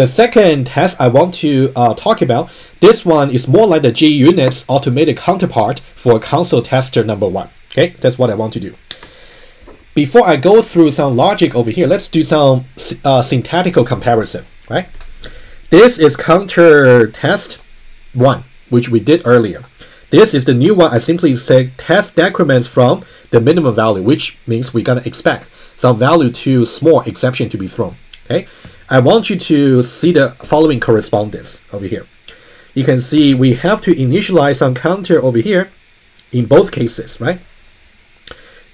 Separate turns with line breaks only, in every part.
The second test I want to uh, talk about, this one is more like the JUnit's automated counterpart for console tester number one. Okay, that's what I want to do. Before I go through some logic over here, let's do some uh, syntactical comparison, right? This is counter test one, which we did earlier. This is the new one. I simply say test decrements from the minimum value, which means we're gonna expect some value too small exception to be thrown. Okay, I want you to see the following correspondence over here. You can see we have to initialize some counter over here in both cases, right?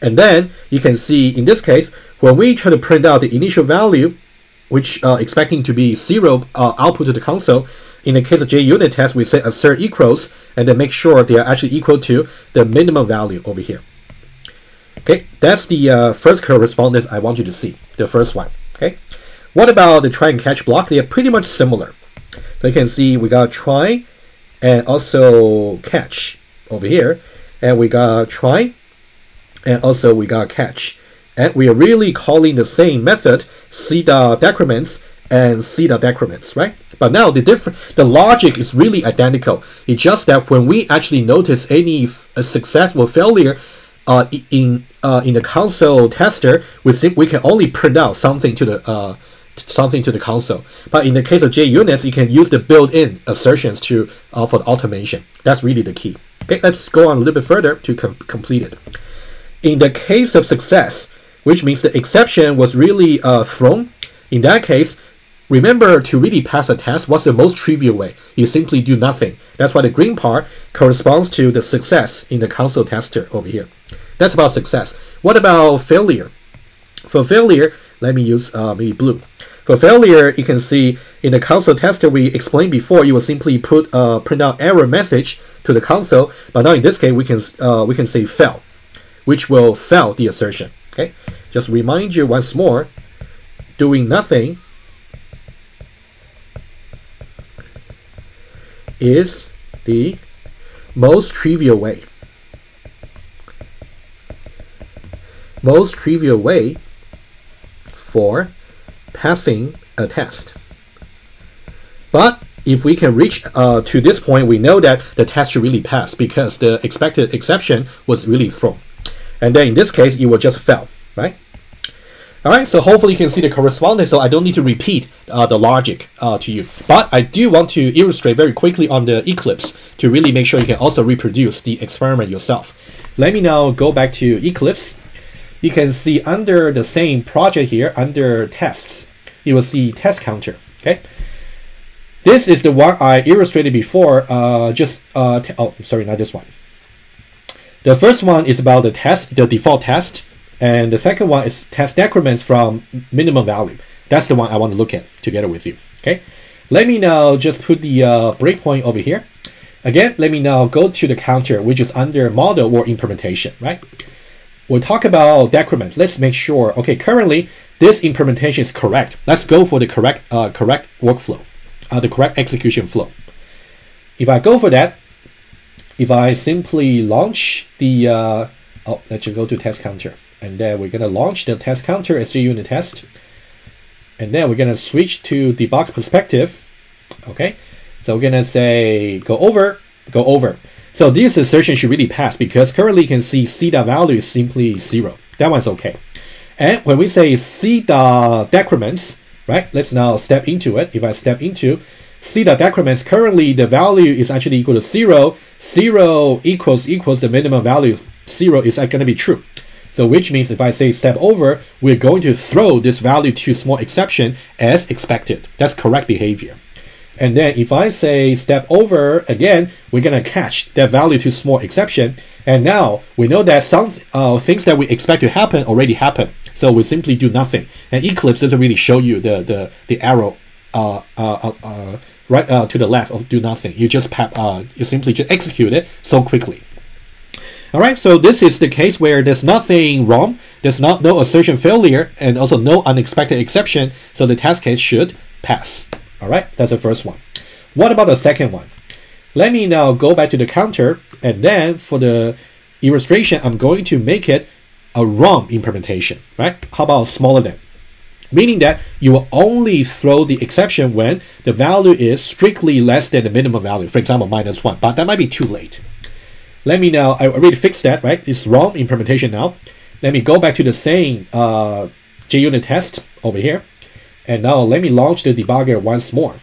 And then you can see in this case, when we try to print out the initial value, which uh, expecting to be zero uh, output to the console, in the case of JUnit test, we say assert equals and then make sure they are actually equal to the minimum value over here. Okay, that's the uh, first correspondence I want you to see, the first one. Okay, what about the try and catch block? They are pretty much similar. So you can see we got try and also catch over here, and we got try and also we got catch. And we are really calling the same method, see the decrements and see the decrements, right? But now the different, the logic is really identical. It's just that when we actually notice any success or failure uh, in uh, in the console tester, we think we can only print out something to the uh, something to the console. But in the case of JUnits, you can use the built-in assertions to uh, for the automation. That's really the key. Okay, let's go on a little bit further to com complete it. In the case of success, which means the exception was really uh, thrown, in that case, remember to really pass a test, what's the most trivial way? You simply do nothing. That's why the green part corresponds to the success in the console tester over here. That's about success. What about failure? For failure, let me use uh, maybe blue. For failure, you can see in the console tester we explained before, you will simply put uh, print out error message to the console. But now in this case, we can uh, we can say fail, which will fail the assertion. Okay, just remind you once more, doing nothing is the most trivial way. Most trivial way for passing a test. But if we can reach uh, to this point, we know that the test should really pass because the expected exception was really thrown. And then in this case, it will just fail, right? All right, so hopefully you can see the correspondence, so I don't need to repeat uh, the logic uh, to you. But I do want to illustrate very quickly on the Eclipse to really make sure you can also reproduce the experiment yourself. Let me now go back to Eclipse. You can see under the same project here, under tests, you will see test counter, okay? This is the one I illustrated before, uh, just, uh, oh, sorry, not this one. The first one is about the test, the default test. And the second one is test decrements from minimum value. That's the one I want to look at together with you. Okay. Let me now just put the uh, breakpoint over here. Again, let me now go to the counter, which is under model or implementation, right? We'll talk about decrements. Let's make sure. Okay, currently this implementation is correct. Let's go for the correct uh, correct workflow, uh, the correct execution flow. If I go for that, if I simply launch the, uh, oh, let's go to test counter and then we're gonna launch the test counter as the unit test. And then we're gonna switch to debug perspective. Okay, so we're gonna say go over, go over. So this assertion should really pass because currently you can see C dot value is simply zero. That one's okay. And when we say dot decrements, right? Let's now step into it. If I step into dot decrements, currently the value is actually equal to zero. Zero equals equals the minimum value. Zero is going to be true. So which means if I say step over, we're going to throw this value too small exception as expected. That's correct behavior. And then if I say step over again, we're gonna catch that value too small exception. And now we know that some uh, things that we expect to happen already happen. So we simply do nothing. And Eclipse doesn't really show you the the, the arrow uh, uh, uh, uh right uh, to the left of do nothing. You just uh, you simply just execute it so quickly. All right, so this is the case where there's nothing wrong, there's not no assertion failure, and also no unexpected exception, so the test case should pass. All right, that's the first one. What about the second one? Let me now go back to the counter, and then for the illustration, I'm going to make it a ROM implementation, right? How about smaller than? meaning that you will only throw the exception when the value is strictly less than the minimum value, for example, minus 1, but that might be too late. Let me now, I already fixed that, right? It's wrong implementation now. Let me go back to the same uh, JUnit test over here. And now let me launch the debugger once more.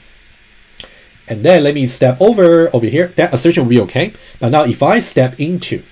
And then let me step over over here. That assertion will be okay. But now if I step into,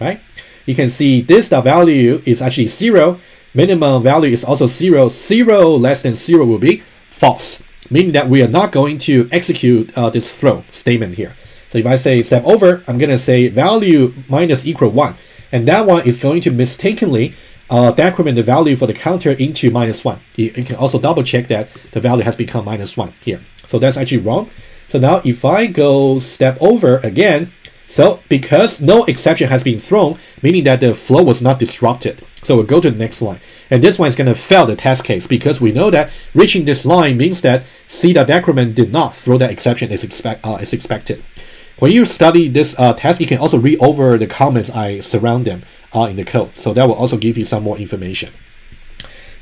right, you can see this the value is actually zero. Minimum value is also zero. Zero less than zero will be false, meaning that we are not going to execute uh, this throw statement here. So if I say step over, I'm going to say value minus equal one. And that one is going to mistakenly uh, decrement the value for the counter into minus 1. You, you, can also double check that the value has become minus 1 here. So that's actually wrong. So now if I go step over again, so because no exception has been thrown, meaning that the flow was not disrupted. So we'll go to the next line. And this one is going to fail the test case because we know that reaching this line means that C.decrement did not throw that exception as, expect, uh, as expected. When you study this uh, test, you can also read over the comments I surround them uh, in the code. So that will also give you some more information.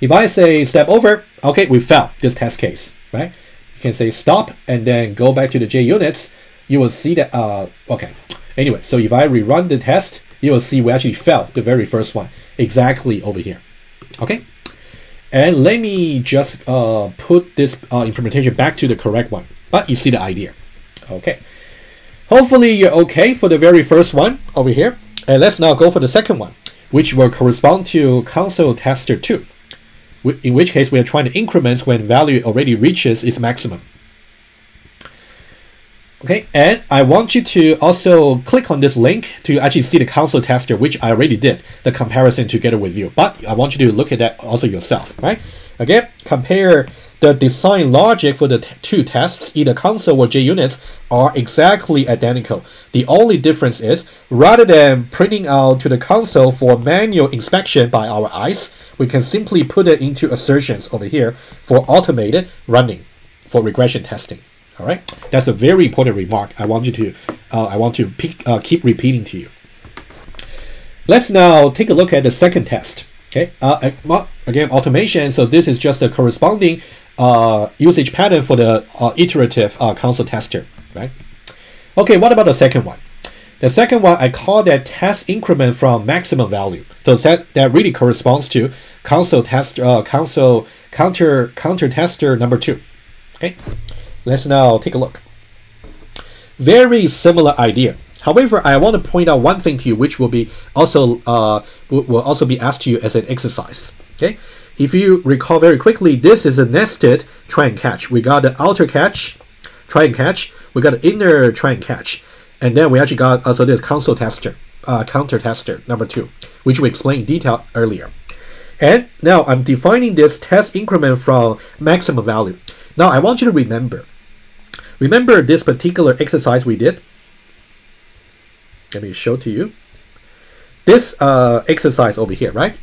If I say step over, okay, we failed this test case, right? You can say stop and then go back to the JUnits. You will see that, uh, okay. Anyway, so if I rerun the test, you will see we actually failed the very first one exactly over here. Okay. And let me just uh, put this uh, implementation back to the correct one. But you see the idea. Okay. Hopefully you're okay for the very first one over here. And let's now go for the second one, which will correspond to console tester 2, in which case we are trying to increment when value already reaches its maximum. Okay, and I want you to also click on this link to actually see the console tester, which I already did the comparison together with you. But I want you to look at that also yourself, right? Again, compare the design logic for the two tests, either console or JUnits, are exactly identical. The only difference is, rather than printing out to the console for manual inspection by our eyes, we can simply put it into assertions over here for automated running for regression testing. All right, that's a very important remark. I want you to, uh, I want to pick, uh, keep repeating to you. Let's now take a look at the second test. Okay, uh, again, automation. So this is just the corresponding uh, usage pattern for the uh, iterative uh, console tester, right? Okay, what about the second one? The second one, I call that test increment from maximum value. So that, that really corresponds to console tester, uh, console counter counter tester number two. Okay, let's now take a look. Very similar idea. However, I want to point out one thing to you, which will be also uh, will also be asked to you as an exercise. Okay, if you recall very quickly, this is a nested try and catch. We got the outer catch, try and catch. We got the inner try and catch, and then we actually got also this console tester, uh, counter tester number two, which we explained in detail earlier. And now I'm defining this test increment from maximum value. Now I want you to remember. Remember this particular exercise we did? Let me show to you. This uh, exercise over here, right?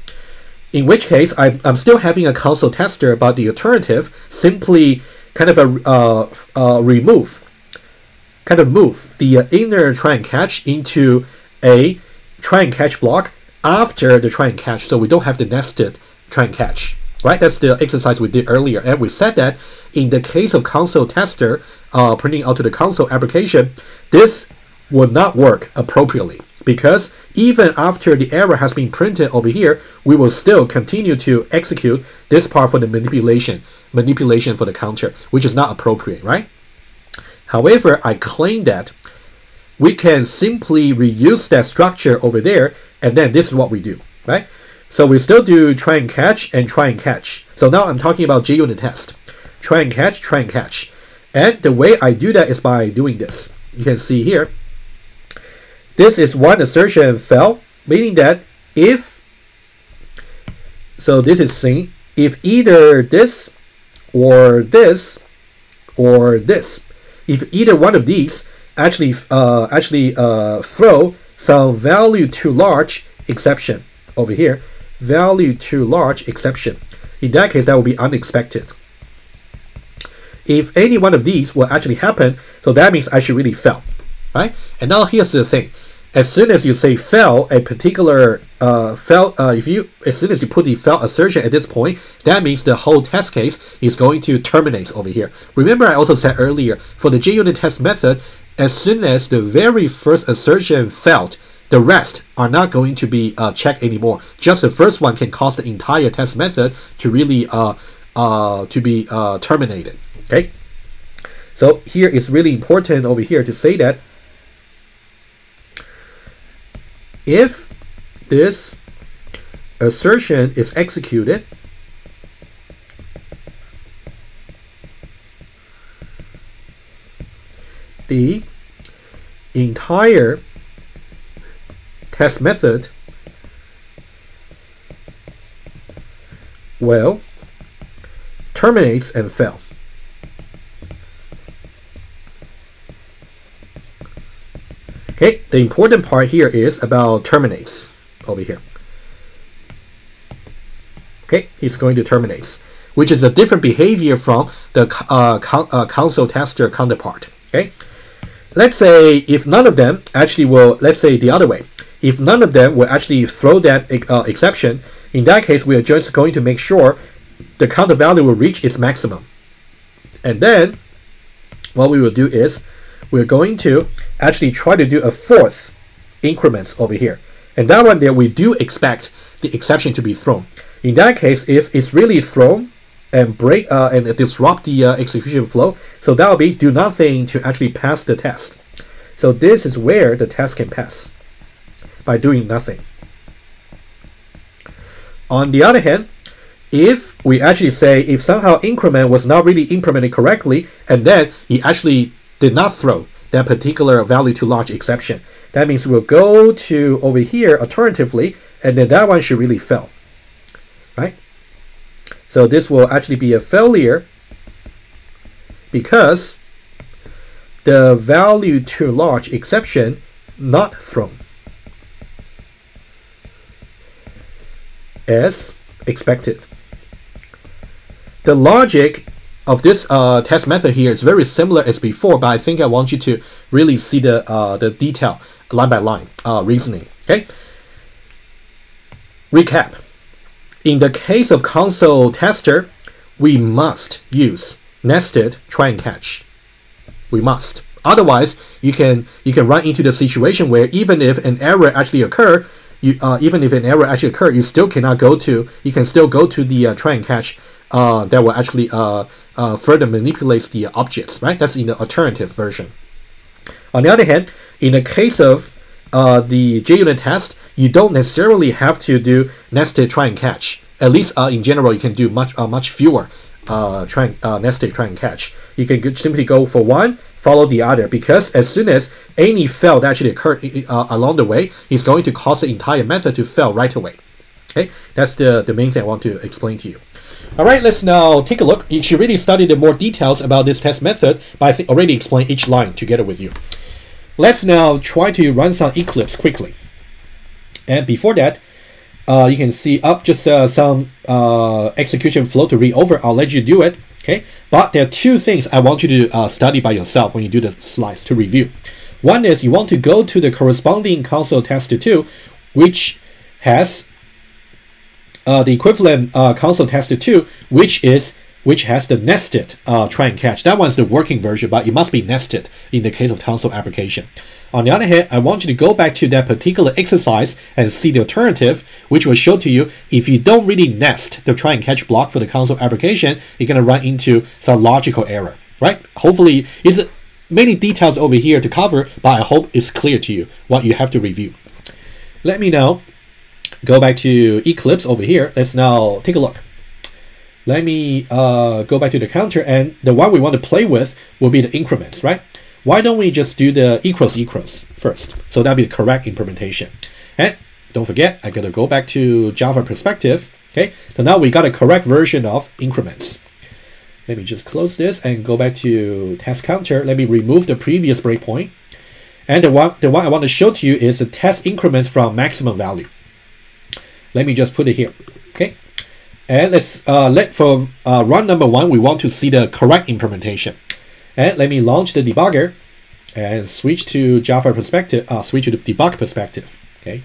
In which case, I'm, I'm still having a console tester, but the alternative simply kind of a uh, uh, remove, kind of move the uh, inner try and catch into a try and catch block after the try and catch, so we don't have the nested try and catch. Right, that's the exercise we did earlier, and we said that in the case of console tester uh, printing out to the console application, this would not work appropriately because even after the error has been printed over here, we will still continue to execute this part for the manipulation, manipulation for the counter, which is not appropriate, right? However, I claim that we can simply reuse that structure over there, and then this is what we do, right? So we still do try and catch and try and catch. So now I'm talking about JUnit test. Try and catch, try and catch. And the way I do that is by doing this. You can see here, this is one assertion fail, meaning that if so this is saying if either this or this or this, if either one of these actually uh, actually uh, throw some value too large exception over here, value too large exception. In that case, that will be unexpected. If any one of these will actually happen, so that means I should really fail, right? And now here's the thing. as soon as you say fail a particular uh, fail, uh, if you as soon as you put the fail assertion at this point, that means the whole test case is going to terminate over here. Remember, I also said earlier for the JUnit test method, as soon as the very first assertion failed, the rest are not going to be uh, checked anymore. Just the first one can cause the entire test method to really uh, uh, to be uh, terminated. Okay. So here it's really important over here to say that if this assertion is executed, the entire test method will terminates and fail. Okay, the important part here is about terminates over here. Okay, it's going to terminates, which is a different behavior from the uh, con uh, console tester counterpart. Okay, let's say if none of them actually will, let's say the other way, if none of them will actually throw that uh, exception, in that case, we are just going to make sure the counter value will reach its maximum. And then what we will do is we're going to actually try to do a fourth increments over here. And that one there, we do expect the exception to be thrown. In that case, if it's really thrown and break uh, and disrupt the uh, execution flow, so that will be do nothing to actually pass the test. So this is where the test can pass by doing nothing. On the other hand, if we actually say if somehow increment was not really implemented correctly, and then it actually did not throw that particular value too large exception. That means we'll go to over here alternatively, and then that one should really fail, right? So this will actually be a failure because the value too large exception not thrown as expected. The logic of this uh, test method here is very similar as before, but I think I want you to really see the uh, the detail line by line uh, reasoning. Okay. Recap. In the case of console tester, we must use nested try and catch. We must. Otherwise, you can you can run into the situation where even if an error actually occur, you uh, even if an error actually occur, you still cannot go to. You can still go to the uh, try and catch uh, that will actually uh, uh, further manipulate the objects, right? That's in the alternative version. On the other hand, in the case of uh, the JUnit test, you don't necessarily have to do nested try and catch. At least uh, in general, you can do much uh, much fewer try uh, nested try and catch. You can simply go for one, follow the other, because as soon as any fail that actually occurred along the way, is going to cause the entire method to fail right away. Okay, that's the, the main thing I want to explain to you. All right, let's now take a look. You should really study the more details about this test method, but I already explained each line together with you. Let's now try to run some Eclipse quickly. And before that, uh, you can see up just uh, some uh, execution flow to read over. I'll let you do it. Okay, but there are two things I want you to uh, study by yourself when you do the slides to review. One is you want to go to the corresponding console test 2, which has uh, the equivalent uh, console tester 2, which is which has the nested uh, try and catch. That one's the working version, but it must be nested in the case of console application. On the other hand, I want you to go back to that particular exercise and see the alternative, which will show to you if you don't really nest the try and catch block for the console application, you're going to run into some logical error, right? Hopefully, it's many details over here to cover, but I hope it's clear to you what you have to review. Let me know go back to Eclipse over here. Let's now take a look. Let me uh, go back to the counter and the one we want to play with will be the increments, right? Why don't we just do the equals equals first? So that'll be the correct implementation. And don't forget, I gotta go back to Java perspective. Okay, so now we got a correct version of increments. Let me just close this and go back to test counter. Let me remove the previous breakpoint. And the one, the one I want to show to you is the test increments from maximum value. Let me just put it here. Okay. And let's uh, let for uh, run number one, we want to see the correct implementation. And let me launch the debugger. and switch to Java perspective, uh, switch to the debug perspective, okay,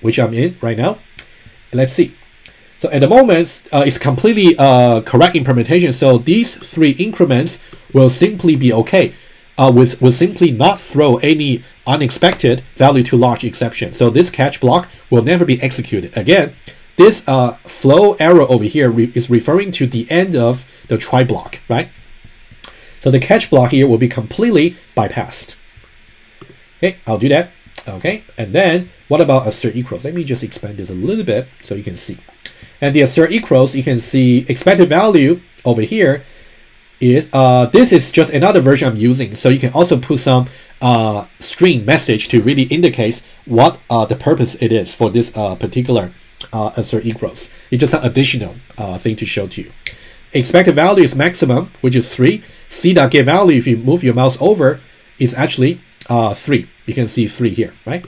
which I'm in right now. Let's see. So at the moment, uh, it's completely uh, correct implementation. So these three increments will simply be okay. Uh, with will simply not throw any unexpected value too large exception. So this catch block will never be executed. Again, this uh, flow arrow over here re is referring to the end of the try block, right? So the catch block here will be completely bypassed. Okay, I'll do that. Okay, and then what about assert equals? Let me just expand this a little bit so you can see. And the assert equals, you can see expected value over here is, uh, this is just another version I'm using. So you can also put some uh, string message to really indicate what uh, the purpose it is for this uh, particular uh, assert equals. It's just an additional uh, thing to show to you. Expected value is maximum, which is 3. C dot get value, if you move your mouse over, is actually uh, 3. You can see 3 here, right?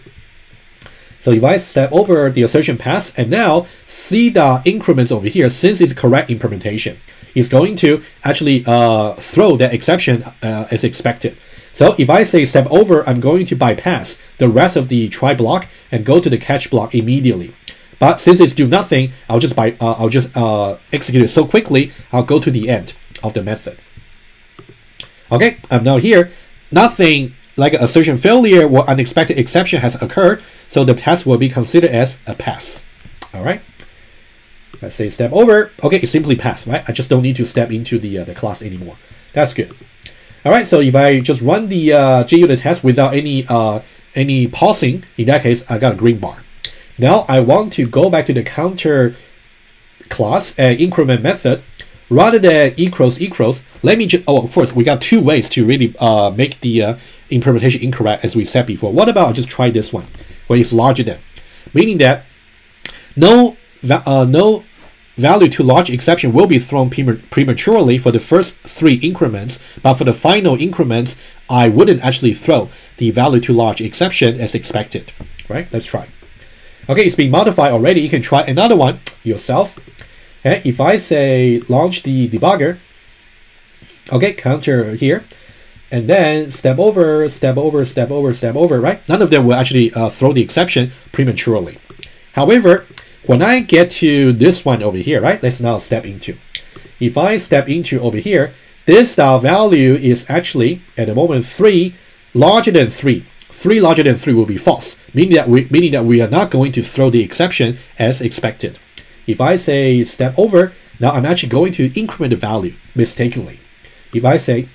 So if I step over the assertion pass, and now C dot increments over here, since it's correct implementation, is going to actually throw that exception as expected. So if I say step over, I'm going to bypass the rest of the try block and go to the catch block immediately. But since it's do nothing, I'll just by uh, I'll just uh, execute it so quickly. I'll go to the end of the method. Okay, I'm now here. Nothing like assertion failure or unexpected exception has occurred, so the test will be considered as a pass. All right. Let's say step over. Okay, it simply passed, right? I just don't need to step into the uh, the class anymore. That's good. All right. So if I just run the uh, JUnit test without any uh, any pausing, in that case, I got a green bar. Now I want to go back to the counter class and increment method rather than equals equals. Let me just oh, of course, we got two ways to really uh, make the uh, implementation incorrect as we said before. What about I just try this one where it's larger than, meaning that no uh, no value too large exception will be thrown prematurely for the first three increments, but for the final increments, I wouldn't actually throw the value too large exception as expected. Right? Let's try. Okay, it's been modified already. You can try another one yourself. Okay, if I say launch the debugger, okay, counter here, and then step over, step over, step over, step over, right? None of them will actually uh, throw the exception prematurely. However, when I get to this one over here, right, let's now step into. If I step into over here, this style value is actually, at the moment, 3 larger than 3. 3 larger than 3 will be false, meaning that, we, meaning that we are not going to throw the exception as expected. If I say step over, now I'm actually going to increment the value mistakenly. If I say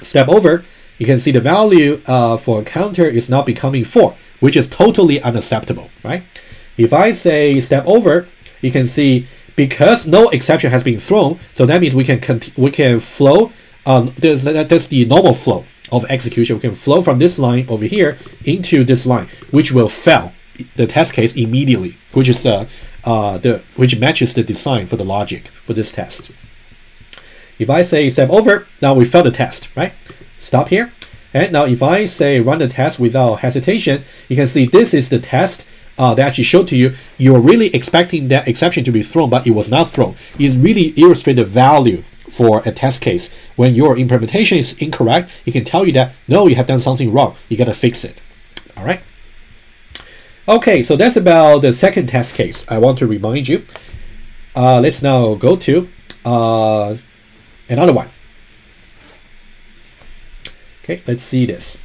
step over, you can see the value uh, for counter is now becoming 4, which is totally unacceptable, right? If I say step over, you can see because no exception has been thrown, so that means we can we can flow. Um, there's that's the normal flow of execution. We can flow from this line over here into this line, which will fail the test case immediately, which is uh, uh, the which matches the design for the logic for this test. If I say step over, now we fail the test, right? Stop here. And now if I say run the test without hesitation, you can see this is the test uh, that actually showed to you, you're really expecting that exception to be thrown, but it was not thrown. It really illustrates the value for a test case. When your implementation is incorrect, it can tell you that, no, you have done something wrong. You got to fix it. All right. Okay, so that's about the second test case. I want to remind you. Uh, let's now go to uh, another one. Okay, let's see this.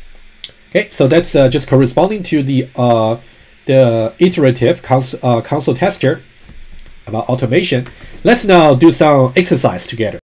Okay, so that's uh, just corresponding to the uh, the iterative cons uh, console tester about automation. Let's now do some exercise together.